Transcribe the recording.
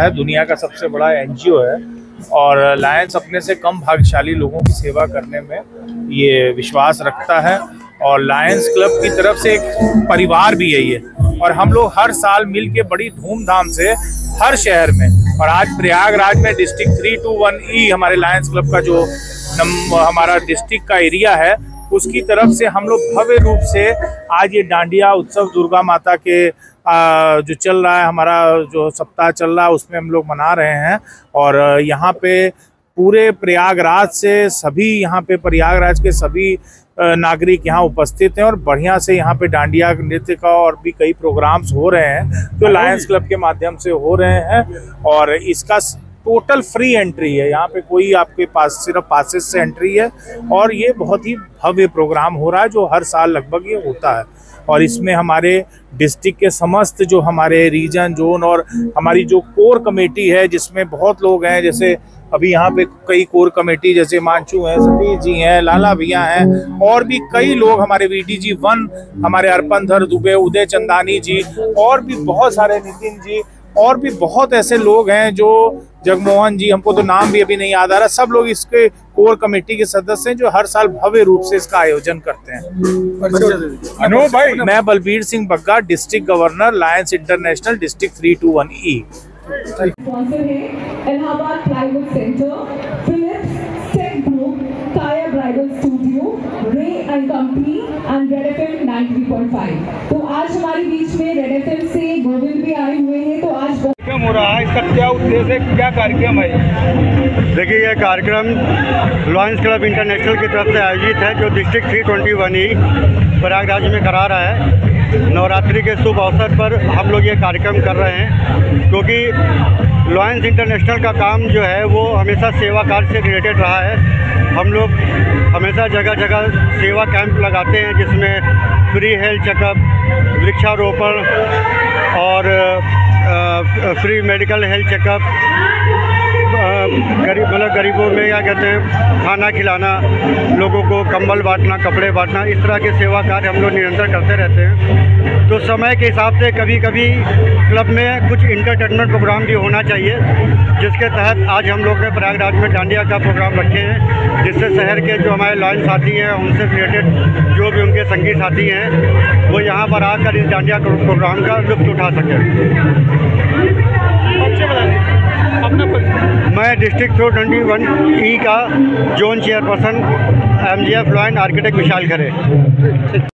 है दुनिया का सबसे बड़ा एनजीओ है और लायंस अपने से कम भाग्यशाली लोगों की सेवा करने में ये विश्वास रखता है और लायंस क्लब की तरफ़ से एक परिवार भी है ये और हम लोग हर साल मिल के बड़ी धूमधाम से हर शहर में और आज प्रयागराज में district three two one E हमारे लायंस क्लब का जो नम, हमारा डिस्ट्रिक्ट का एरिया है उसकी तरफ़ से हम लोग भव्य रूप से आज ये डांडिया उत्सव दुर्गा माता के आ, जो चल रहा है हमारा जो सप्ताह चल रहा है उसमें हम लोग मना रहे हैं। और यहाँ पे पूरे प्रयागराज से सभी यहाँ पे प्रयागराज के सभी नागरिक यहाँ उपस्थित हैं और बढ़िया से यहाँ पे डांडिया नृत्य का और भी कई प्रोग्राम्स हो रहे हैं जो लायंस क्लब के माध्यम से हो रहे हैं। और इसका टोटल फ्री एंट्री है। यहाँ पे कोई आपके पास सिर्फ़ पासिस से एंट्री है और ये बहुत ही भव्य प्रोग्राम हो रहा है जो हर साल लगभग ये होता है। और इसमें हमारे डिस्ट्रिक्ट के समस्त जो हमारे रीजन जोन और हमारी जो कोर कमेटी है, जिसमें बहुत लोग हैं, जैसे अभी यहाँ पे कई कोर कमेटी जैसे मांचू हैं, सतीश जी हैं, लाला भैया हैं, और भी कई लोग हमारे वीडी जी वन, हमारे अर्पण धर दुबे, उदय चंदानी जी, और भी बहुत सारे नितिन जी, और भी बहुत ऐसे लोग हैं जो जगमोहन जी हमको तो नाम भी अभी नहीं याद आ रहा। सब लोग इसके कोर कमेटी के सदस्य हैं जो हर साल भव्य रूप से इसका आयोजन करते हैं। अनु भाई मैं Balbir Singh Bagga district governor Lions International district three two one E. Allahabad plywood centre Philips tech group Kaya bridal studio Ray and company and red FM 93.5 तो आज हमारे बीच में रेड एफएम से गोविंद भी आए हुए हैं तो आज कार्यक्रम हो रहा है, इसका क्या उद्देश्य है, क्या कार्यक्रम है? देखिए, यह कार्यक्रम लॉयंस क्लब इंटरनेशनल की तरफ़ से आयोजित है, जो डिस्ट्रिक्ट थ्री ट्वेंटी वन ही प्रयागराज में करा रहा है। नवरात्रि के शुभ अवसर पर हम लोग ये कार्यक्रम कर रहे हैं, क्योंकि लॉयंस इंटरनेशनल का काम जो है, वो हमेशा सेवा कार्य से रिलेटेड रहा है। हम लोग हमेशा जगह जगह सेवा कैंप लगाते हैं, जिसमें फ्री हेल्थ चेकअप वृक्षारोपण और फ्री मेडिकल हेल्थ चेकअप गरीब मतलब गरीबों में क्या कहते हैं, खाना खिलाना, लोगों को कंबल बांटना, कपड़े बांटना, इस तरह के सेवा कार्य हम लोग निरंतर करते रहते हैं। तो समय के हिसाब से कभी कभी क्लब में कुछ इंटरटेनमेंट प्रोग्राम भी होना चाहिए, जिसके तहत आज हम लोग ने प्रयागराज में डांडिया का प्रोग्राम रखे हैं, जिससे शहर के जो हमारे लॉयन साथी हैं, उनसे रिलेटेड जो भी उनके संगीत साथी हैं, वो यहाँ पर आकर इस डांडिया प्रोग्राम का लुत्फ उठा सकें। मैं district four twenty one E का zone chairperson M G F lion architect Vishal Khare.